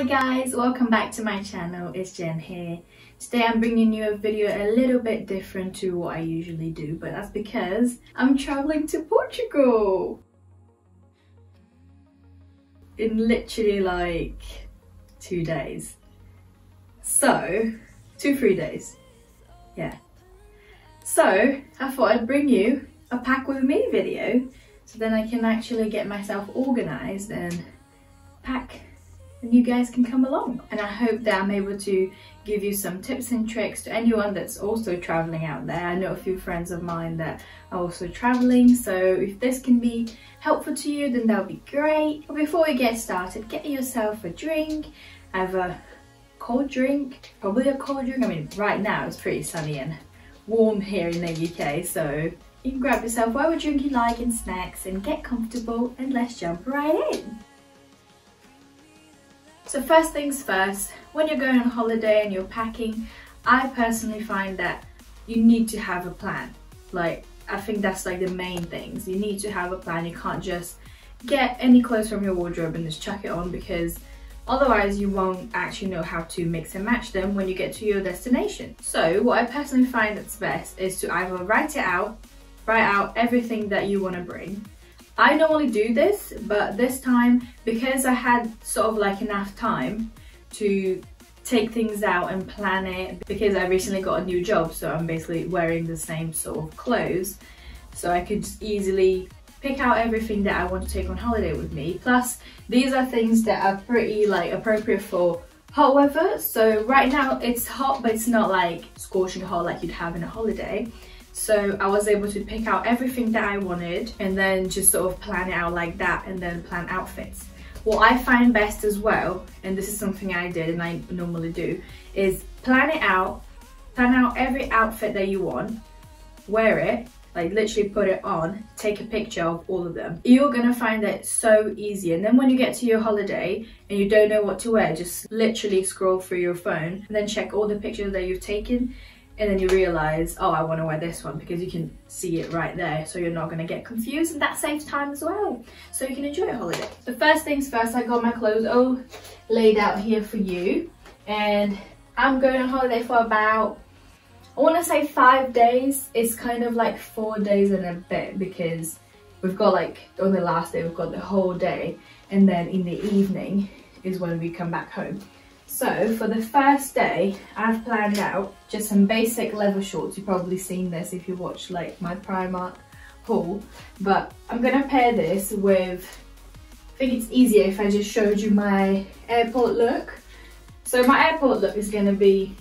Hi guys, welcome back to my channel, it's Jen here. Today I'm bringing you a video a little bit different to what I usually do, but that's because I'm traveling to Portugal! In literally like two days. So, two, three days. Yeah. So, I thought I'd bring you a pack with me video so then I can actually get myself organised and pack and you guys can come along. And I hope that I'm able to give you some tips and tricks to anyone that's also traveling out there. I know a few friends of mine that are also traveling, so if this can be helpful to you, then that'll be great. But before we get started, get yourself a drink, have a cold drink, probably a cold drink. I mean, right now it's pretty sunny and warm here in the UK, so you can grab yourself whatever drink you like and snacks and get comfortable and let's jump right in. So first things first, when you're going on holiday and you're packing, I personally find that you need to have a plan. Like, I think that's like the main things. You need to have a plan. You can't just get any clothes from your wardrobe and just chuck it on because otherwise you won't actually know how to mix and match them when you get to your destination. So what I personally find that's best is to either write it out, write out everything that you want to bring, I normally do this, but this time, because I had sort of like enough time to take things out and plan it, because I recently got a new job, so I'm basically wearing the same sort of clothes, so I could easily pick out everything that I want to take on holiday with me. Plus, these are things that are pretty like appropriate for hot weather. So right now it's hot, but it's not like scorching hot like you'd have in a holiday. So I was able to pick out everything that I wanted and then just sort of plan it out like that and then plan outfits. What I find best as well, and this is something I did and I normally do, is plan it out, plan out every outfit that you want, wear it, like literally put it on, take a picture of all of them. You're gonna find that so easy. And then when you get to your holiday and you don't know what to wear, just literally scroll through your phone and then check all the pictures that you've taken and then you realize, oh, I want to wear this one because you can see it right there. So you're not going to get confused and that saves time as well. So you can enjoy a holiday. So first things first, I got my clothes all laid out here for you. And I'm going on holiday for about, I want to say five days. It's kind of like four days and a bit because we've got like, on the last day, we've got the whole day. And then in the evening is when we come back home. So for the first day, I've planned out just some basic leather shorts. You've probably seen this if you watched like my Primark haul. But I'm gonna pair this with, I think it's easier if I just showed you my airport look. So my airport look is gonna be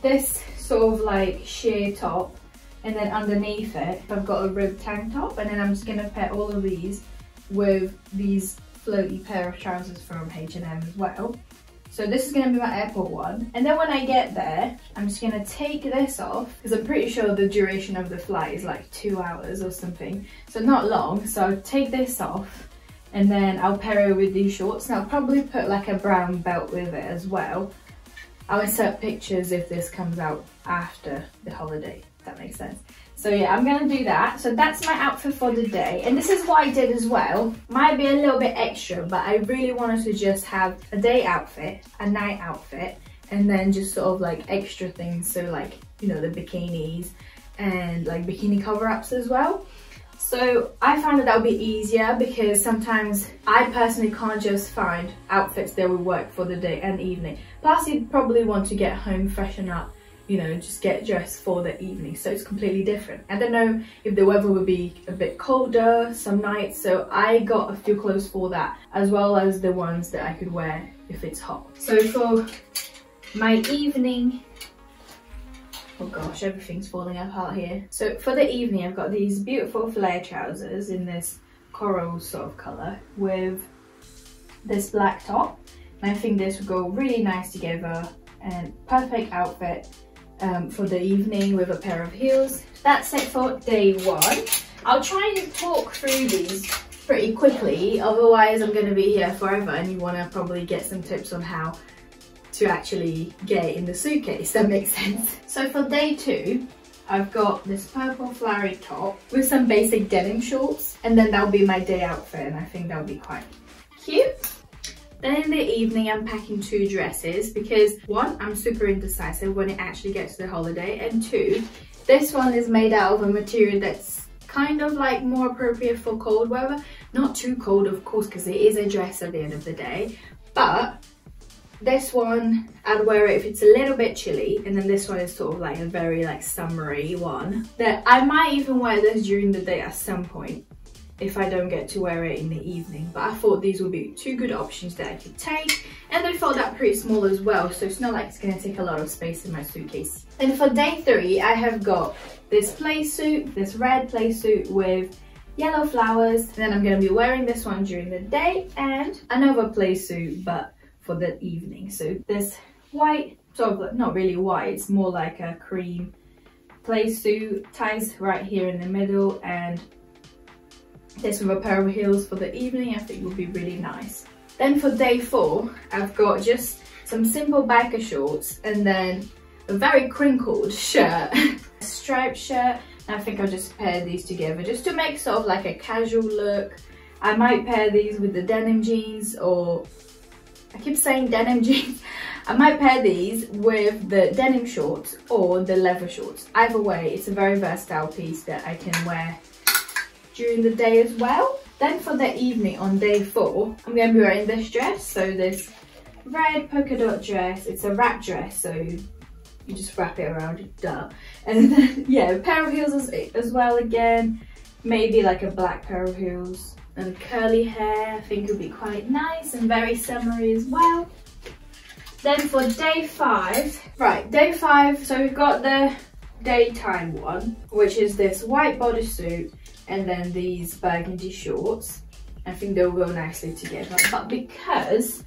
this sort of like sheer top and then underneath it I've got a rib tank top and then I'm just gonna pair all of these with these floaty pair of trousers from H&M as well. So this is gonna be my airport one. And then when I get there, I'm just gonna take this off because I'm pretty sure the duration of the flight is like two hours or something. So not long, so I'll take this off and then I'll pair it with these shorts. And I'll probably put like a brown belt with it as well. I'll insert pictures if this comes out after the holiday, that makes sense. So yeah, I'm gonna do that. So that's my outfit for the day. And this is what I did as well. Might be a little bit extra, but I really wanted to just have a day outfit, a night outfit, and then just sort of like extra things. So like, you know, the bikinis and like bikini cover-ups as well. So I found that that would be easier because sometimes I personally can't just find outfits that would work for the day and evening. Plus you'd probably want to get home, freshen up, you know, just get dressed for the evening. So it's completely different. I don't know if the weather would be a bit colder some nights. So I got a few clothes for that, as well as the ones that I could wear if it's hot. So for my evening, oh gosh, everything's falling apart here. So for the evening, I've got these beautiful flare trousers in this coral sort of color with this black top. And I think this would go really nice together and perfect outfit um, for the evening with a pair of heels. That's it for day one. I'll try and talk through these pretty quickly, otherwise I'm going to be here forever and you want to probably get some tips on how to actually get in the suitcase, that makes sense. So for day two, I've got this purple flowery top with some basic denim shorts and then that'll be my day outfit and I think that'll be quite. Then in the evening, I'm packing two dresses because one, I'm super indecisive when it actually gets to the holiday. And two, this one is made out of a material that's kind of like more appropriate for cold weather. Not too cold, of course, because it is a dress at the end of the day. But this one, I'd wear it if it's a little bit chilly. And then this one is sort of like a very like summery one. That I might even wear this during the day at some point if I don't get to wear it in the evening. But I thought these would be two good options that I could take. And they fold out pretty small as well, so it's not like it's gonna take a lot of space in my suitcase. And for day three, I have got this play suit, this red play suit with yellow flowers. And then I'm gonna be wearing this one during the day and another play suit, but for the evening. So this white, sort of not really white, it's more like a cream play suit, ties right here in the middle and this with a pair of heels for the evening, I think would be really nice. Then for day four, I've got just some simple biker shorts and then a very crinkled shirt, a striped shirt. And I think I'll just pair these together just to make sort of like a casual look. I might pair these with the denim jeans or, I keep saying denim jeans. I might pair these with the denim shorts or the leather shorts. Either way, it's a very versatile piece that I can wear during the day as well. Then for the evening on day four, I'm going to be wearing this dress. So this red polka dot dress, it's a wrap dress, so you just wrap it around, duh. And then, yeah, a pair of heels as, as well again. Maybe like a black pair of heels and curly hair. I think would be quite nice and very summery as well. Then for day five, right, day five, so we've got the daytime one, which is this white bodysuit and then these burgundy shorts. I think they'll go nicely together. But because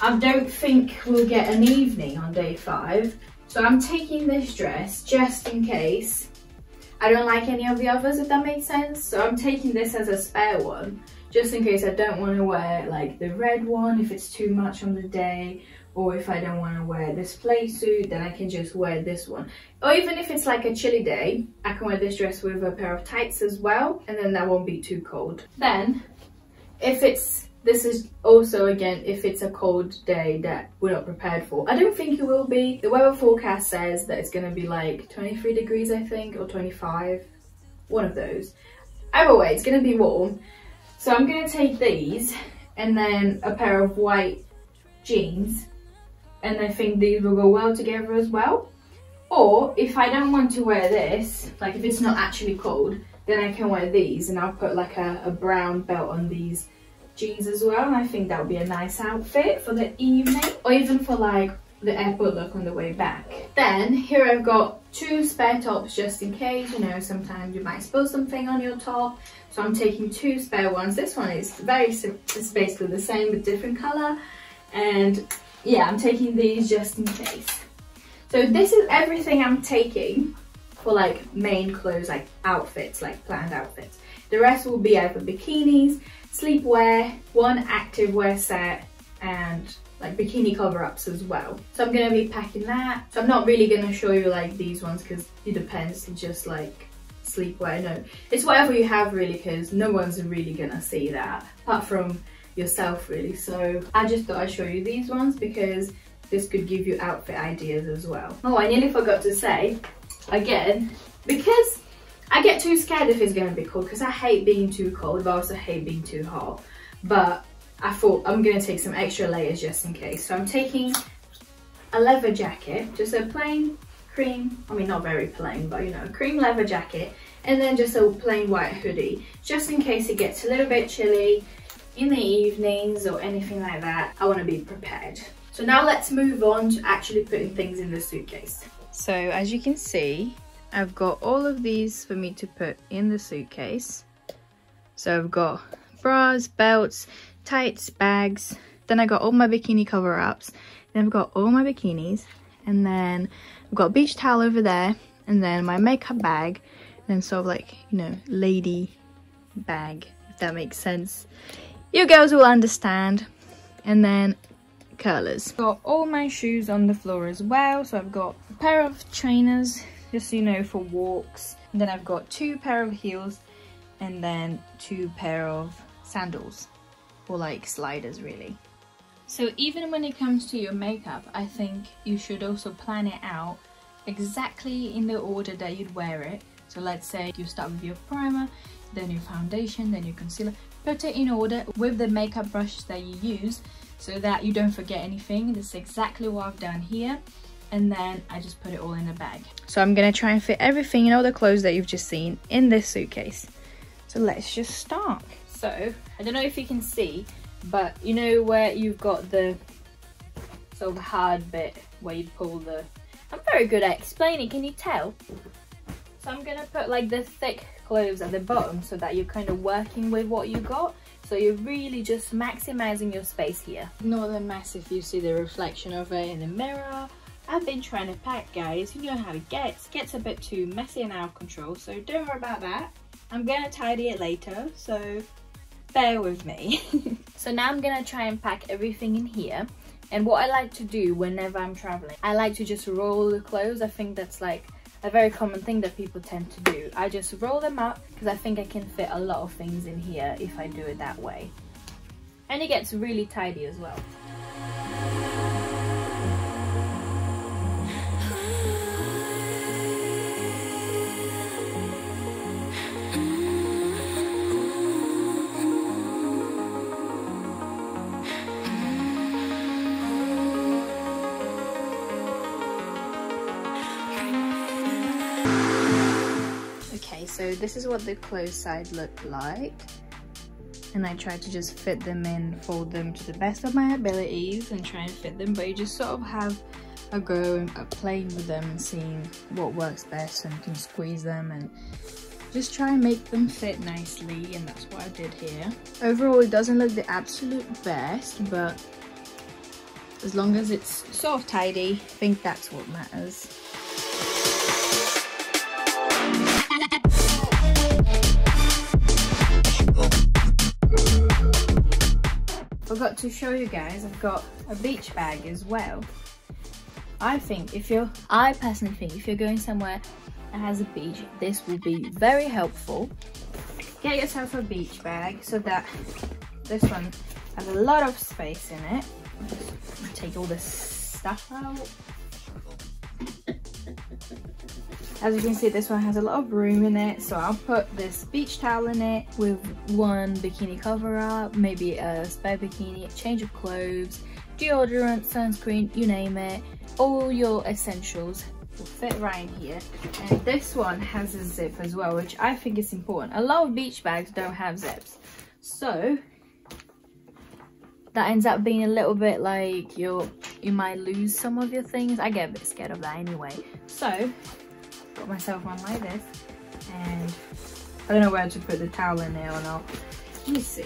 I don't think we'll get an evening on day five, so I'm taking this dress just in case I don't like any of the others, if that makes sense. So I'm taking this as a spare one, just in case I don't want to wear like the red one if it's too much on the day, or if I don't want to wear this play suit, then I can just wear this one. Or even if it's like a chilly day, I can wear this dress with a pair of tights as well, and then that won't be too cold. Then, if it's, this is also again, if it's a cold day that we're not prepared for. I don't think it will be. The weather forecast says that it's gonna be like 23 degrees, I think, or 25, one of those. Either way, it's gonna be warm. So I'm gonna take these and then a pair of white jeans and I think these will go well together as well. Or if I don't want to wear this, like if it's not actually cold, then I can wear these and I'll put like a, a brown belt on these jeans as well. And I think that would be a nice outfit for the evening or even for like the airport look on the way back. Then here I've got two spare tops just in case, you know, sometimes you might spill something on your top. So I'm taking two spare ones. This one is very, it's basically the same but different color. And yeah, I'm taking these just in case. So this is everything I'm taking for like main clothes, like outfits, like planned outfits. The rest will be either bikinis, sleepwear, one active wear set, and like bikini cover-ups as well. So I'm gonna be packing that. So I'm not really gonna show you like these ones because it depends, just like sleepwear, no. It's whatever you have really because no one's really gonna see that apart from yourself really. So I just thought I'd show you these ones because this could give you outfit ideas as well. Oh, I nearly forgot to say, again, because I get too scared if it's gonna be cold because I hate being too cold, but I also hate being too hot. But I thought I'm gonna take some extra layers just in case. So I'm taking a leather jacket, just a plain cream, I mean not very plain, but you know, cream leather jacket, and then just a plain white hoodie, just in case it gets a little bit chilly in the evenings or anything like that, I want to be prepared. So now let's move on to actually putting things in the suitcase. So as you can see, I've got all of these for me to put in the suitcase. So I've got bras, belts, tights, bags. Then I got all my bikini cover-ups. Then I've got all my bikinis. And then I've got beach towel over there. And then my makeup bag. And then sort of like, you know, lady bag, if that makes sense. You girls will understand. And then curlers. Got all my shoes on the floor as well. So I've got a pair of trainers, just so you know, for walks. And then I've got two pair of heels and then two pair of sandals. or like sliders really. So even when it comes to your makeup, I think you should also plan it out exactly in the order that you'd wear it. So let's say you start with your primer, then your foundation, then your concealer. Put it in order with the makeup brush that you use so that you don't forget anything. This is exactly what I've done here. And then I just put it all in a bag. So I'm gonna try and fit everything in all the clothes that you've just seen in this suitcase. So let's just start. So, I don't know if you can see, but you know where you've got the sort of hard bit where you pull the... I'm very good at explaining, can you tell? So I'm gonna put like the thick clothes at the bottom so that you're kind of working with what you got. So you're really just maximizing your space here. Ignore the mess if you see the reflection of it in the mirror. I've been trying to pack guys, you know how it gets. It gets a bit too messy and out of control, so don't worry about that. I'm gonna tidy it later, so bear with me. so now I'm gonna try and pack everything in here. And what I like to do whenever I'm traveling, I like to just roll the clothes. I think that's like a very common thing that people tend to do. I just roll them up because I think I can fit a lot of things in here if I do it that way. And it gets really tidy as well. This is what the closed side looked like and I try to just fit them in, fold them to the best of my abilities and try and fit them but you just sort of have a go at playing with them and seeing what works best and can squeeze them and just try and make them fit nicely and that's what I did here. Overall it doesn't look the absolute best but as long as it's sort of tidy, I think that's what matters. Forgot to show you guys, I've got a beach bag as well. I think if you're, I personally think if you're going somewhere that has a beach, this will be very helpful. Get yourself a beach bag so that this one has a lot of space in it. take all this stuff out. As you can see, this one has a lot of room in it, so I'll put this beach towel in it with one bikini cover up, maybe a spare bikini, change of clothes, deodorant, sunscreen, you name it. All your essentials will fit right in here. And this one has a zip as well, which I think is important. A lot of beach bags don't have zips. So that ends up being a little bit like you you might lose some of your things. I get a bit scared of that anyway. So got myself one like this and I don't know where to put the towel in there or not. Let me see.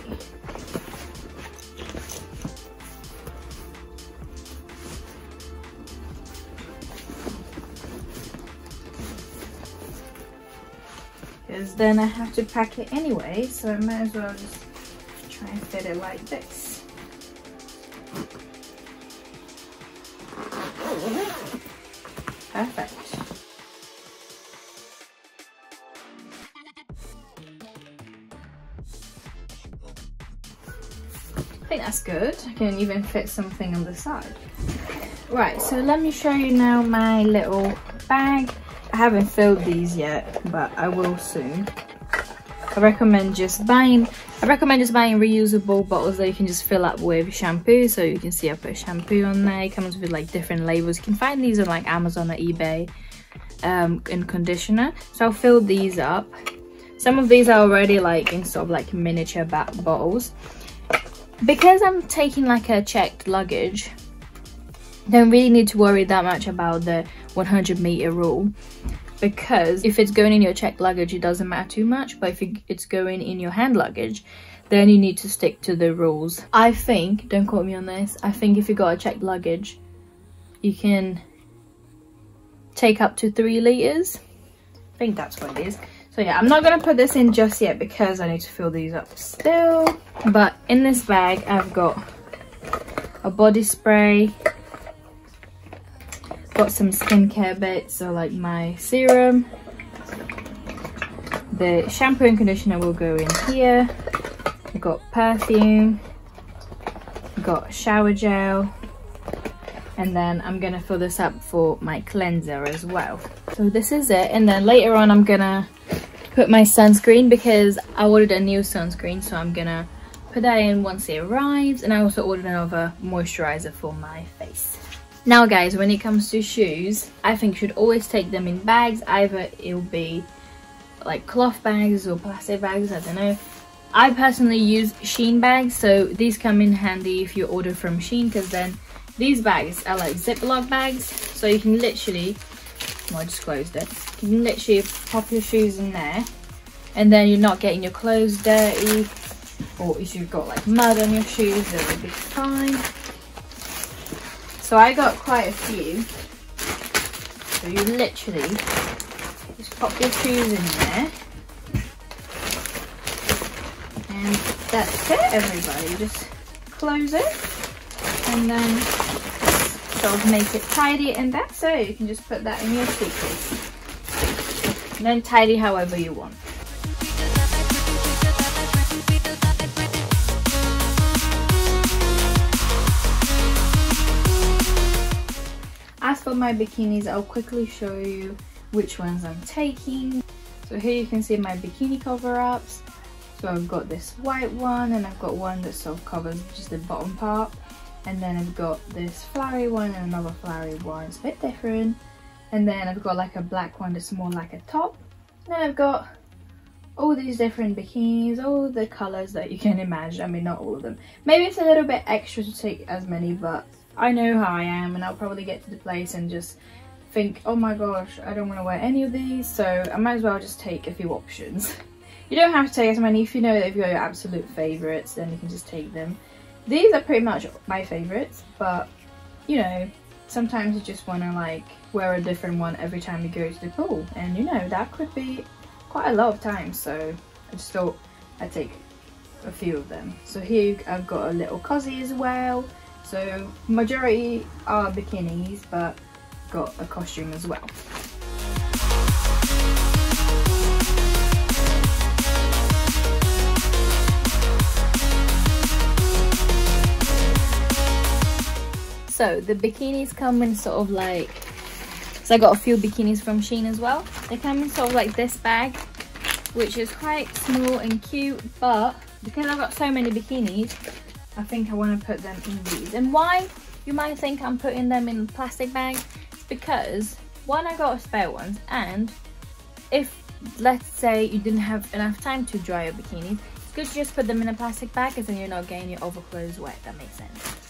Because then I have to pack it anyway, so I might as well just try and fit it like this. I can even fit something on the side. Right, so let me show you now my little bag. I haven't filled these yet, but I will soon. I recommend just buying I recommend just buying reusable bottles that you can just fill up with shampoo. So you can see I put shampoo on there. It comes with like different labels. You can find these on like Amazon or eBay um, in conditioner. So I'll fill these up. Some of these are already like in sort of like miniature bottles because I'm taking like a checked luggage, don't really need to worry that much about the 100 meter rule. Because if it's going in your checked luggage it doesn't matter too much but if it's going in your hand luggage then you need to stick to the rules. I think don't quote me on this i think if you got a checked luggage you can take up to three liters. I think that's what it is so yeah, I'm not going to put this in just yet because I need to fill these up still. But in this bag, I've got a body spray. Got some skincare bits, so like my serum. The shampoo and conditioner will go in here. I've got perfume. got shower gel and then I'm gonna fill this up for my cleanser as well. So this is it and then later on I'm gonna put my sunscreen because I ordered a new sunscreen so I'm gonna put that in once it arrives and I also ordered another moisturizer for my face. Now guys, when it comes to shoes, I think you should always take them in bags. Either it'll be like cloth bags or plastic bags, I don't know. I personally use Shein bags, so these come in handy if you order from Shein because then these bags are like Ziploc bags, so you can literally, well I just closed it, you can literally pop your shoes in there and then you're not getting your clothes dirty or if you've got like mud on your shoes, it will be fine. So I got quite a few. So you literally just pop your shoes in there. And that's it everybody, just close it and then of make it tidy and that's it. You can just put that in your suitcase. And then tidy however you want. As for my bikinis, I'll quickly show you which ones I'm taking. So here you can see my bikini cover-ups. So I've got this white one and I've got one that sort of covers just the bottom part. And then I've got this flowery one and another flowery one. It's a bit different. And then I've got like a black one that's more like a top. And then I've got all these different bikinis, all the colours that you can imagine. I mean, not all of them. Maybe it's a little bit extra to take as many, but I know how I am and I'll probably get to the place and just think, oh my gosh, I don't want to wear any of these, so I might as well just take a few options. you don't have to take as many. If you know that if you're your absolute favourites, then you can just take them. These are pretty much my favourites, but you know, sometimes you just want to like wear a different one every time you go to the pool. And you know, that could be quite a lot of times, so I just thought I'd take a few of them. So here I've got a little cozy as well. So majority are bikinis, but got a costume as well. So the bikinis come in sort of like, so I got a few bikinis from Shein as well. They come in sort of like this bag, which is quite small and cute, but because I've got so many bikinis, I think I want to put them in these. And why you might think I'm putting them in plastic bags? It's because one, I got a spare ones, and if let's say you didn't have enough time to dry your bikinis, it's good to just put them in a plastic bag because then you're not getting your overclothes wet. That makes sense.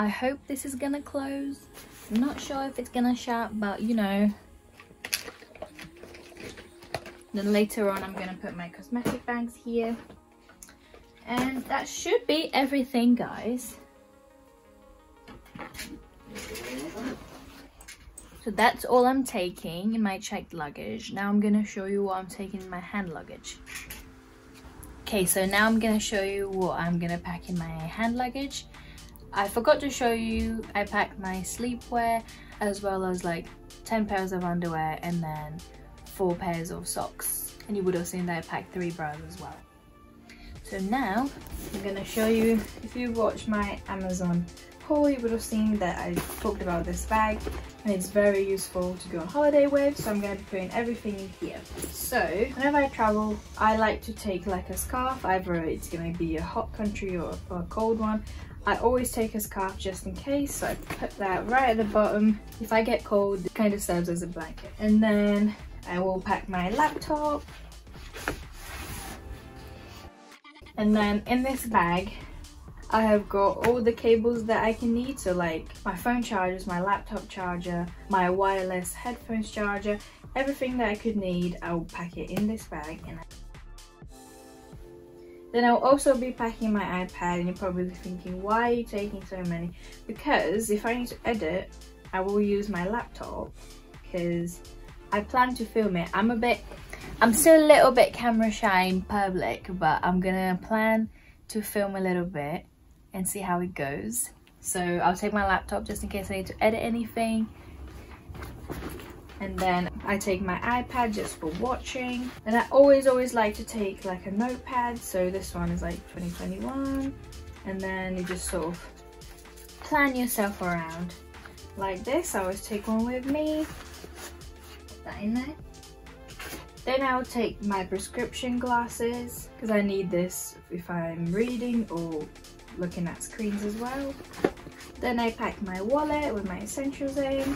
I hope this is gonna close. Not sure if it's gonna shut, but you know. Then later on I'm gonna put my cosmetic bags here. And that should be everything, guys. So that's all I'm taking in my checked luggage. Now I'm gonna show you what I'm taking in my hand luggage. Okay, so now I'm gonna show you what I'm gonna pack in my hand luggage. I forgot to show you, I packed my sleepwear as well as like 10 pairs of underwear and then 4 pairs of socks. And you would have seen that I packed 3 bras as well. So now, I'm going to show you, if you watched my Amazon haul, you would have seen that I talked about this bag and it's very useful to go on holiday with so I'm going to be putting everything in here. So whenever I travel I like to take like a scarf either it's going to be a hot country or, or a cold one I always take a scarf just in case, so I put that right at the bottom. If I get cold, it kind of serves as a blanket. And then I will pack my laptop. And then in this bag, I have got all the cables that I can need. So like my phone chargers, my laptop charger, my wireless headphones charger, everything that I could need, I'll pack it in this bag. And Then I'll also be packing my iPad and you're probably thinking, why are you taking so many? Because if I need to edit, I will use my laptop because I plan to film it. I'm a bit, I'm still a little bit camera shy in public, but I'm gonna plan to film a little bit and see how it goes. So I'll take my laptop just in case I need to edit anything. And then I take my iPad just for watching. And I always, always like to take like a notepad. So this one is like 2021. And then you just sort of plan yourself around like this. I always take one with me. Put that in there. Then I'll take my prescription glasses because I need this if I'm reading or looking at screens as well. Then I pack my wallet with my essentials in.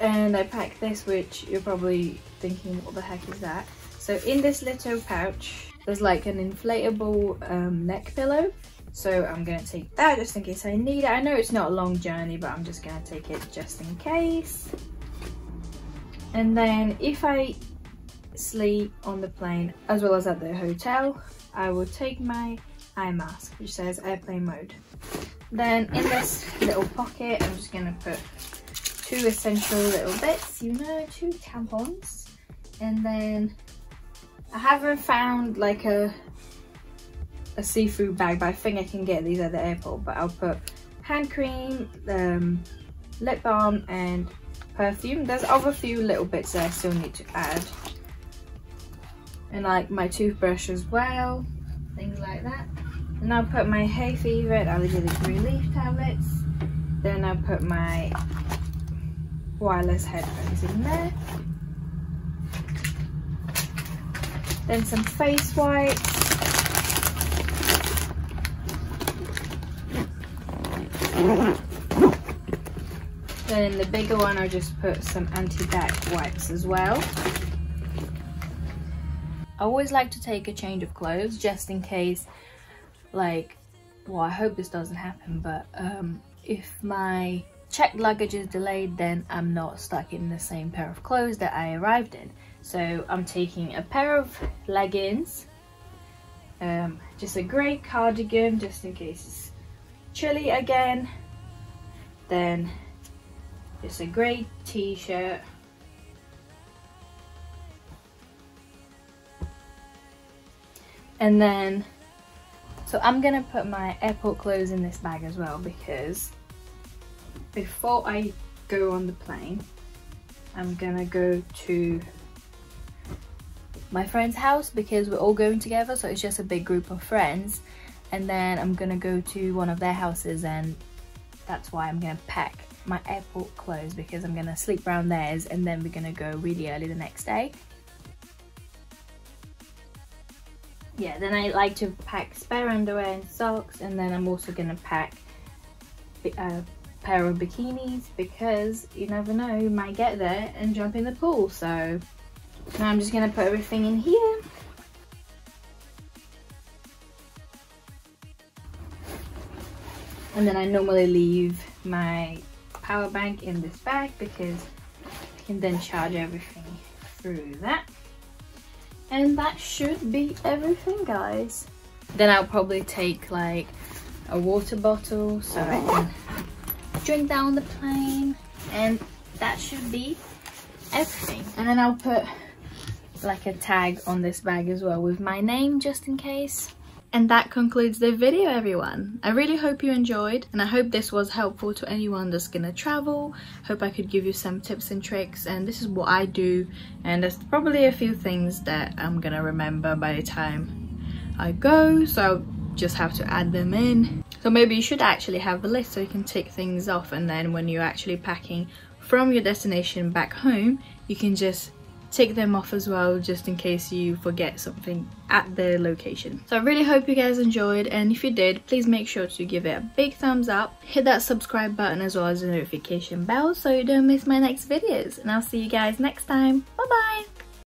And I pack this, which you're probably thinking, what the heck is that? So in this little pouch, there's like an inflatable um, neck pillow. So I'm gonna take that just in case I need it. I know it's not a long journey, but I'm just gonna take it just in case. And then if I sleep on the plane as well as at the hotel, I will take my eye mask which says airplane mode. Then in this little pocket I'm just to put two essential little bits, you know, two tampons. And then I haven't found like a a seafood bag but I think I can get these at the airport but I'll put hand cream, um, lip balm and perfume. There's other few little bits that I still need to add and like my toothbrush as well, things like that. And I'll put my hay fever and allergic relief tablets. Then I'll put my wireless headphones in there. Then some face wipes. Then in the bigger one I'll just put some anti-bac wipes as well. I always like to take a change of clothes just in case like well I hope this doesn't happen but um, if my checked luggage is delayed then I'm not stuck in the same pair of clothes that I arrived in. So I'm taking a pair of leggings um, just a grey cardigan just in case it's chilly again. Then just a grey t-shirt. And then so I'm gonna put my airport clothes in this bag as well because before I go on the plane I'm gonna go to my friend's house because we're all going together so it's just a big group of friends. And then I'm gonna go to one of their houses and that's why I'm gonna pack my airport clothes because I'm gonna sleep around theirs and then we're gonna go really early the next day. Yeah, then I like to pack spare underwear and socks and then I'm also to pack a pair of bikinis because you never know, you might get there and jump in the pool. So now I'm just to put everything in here. And then I normally leave my power bank in this bag because I can then charge everything through that. And that should be everything, guys. Then I'll probably take like a water bottle so I can drink down the plane. And that should be everything. And then I'll put like a tag on this bag as well with my name just in case. And that concludes the video everyone. I really hope you enjoyed and I hope this was helpful to anyone that's gonna travel. Hope I could give you some tips and tricks and this is what I do and there's probably a few things that I'm gonna remember by the time I go so I'll just have to add them in. So maybe you should actually have a list so you can tick things off and then when you're actually packing from your destination back home you can just take them off as well just in case you forget something at the location. So I really hope you guys enjoyed and if you did please make sure to give it a big thumbs up, hit that subscribe button as well as the notification bell so you don't miss my next videos and I'll see you guys next time. Bye bye!